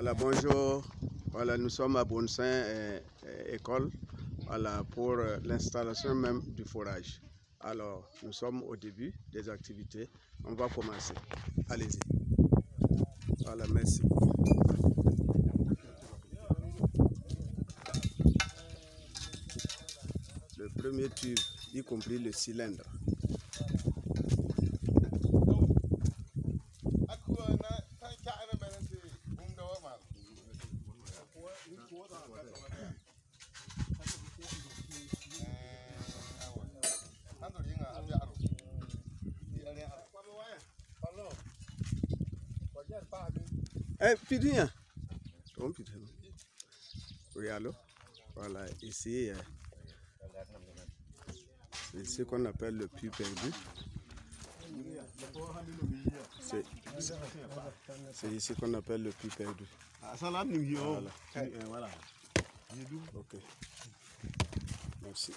Voilà, bonjour. Voilà, nous sommes à Bonsain euh, École pour euh, l'installation même du forage. Alors, nous sommes au début des activités. On va commencer. Allez-y. Voilà, merci. Le premier tube, y compris le cylindre. Eh, putain Bon, putain. Regardez. Voilà, ici, euh, c'est ce qu'on appelle le puits perdu. C'est ici qu'on appelle le puits perdu. Voilà. Ok. Merci.